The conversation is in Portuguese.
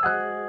Música